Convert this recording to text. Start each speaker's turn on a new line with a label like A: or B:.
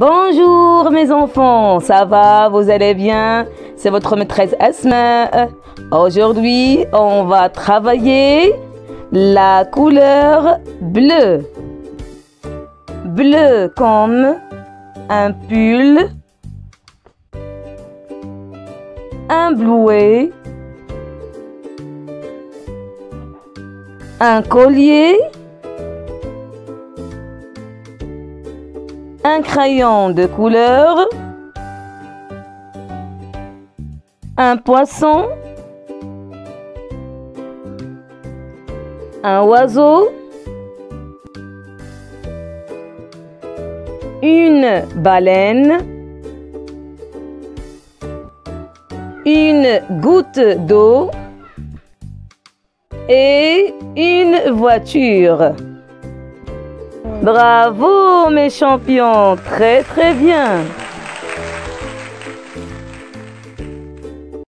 A: Bonjour mes enfants, ça va, vous allez bien? C'est votre maîtresse Asma. Aujourd'hui, on va travailler la couleur bleue. Bleu comme un pull, un blouet, un collier, un crayon de couleur, un poisson, un oiseau, une baleine, une goutte d'eau. Et une voiture. Bravo mes champions, très très bien.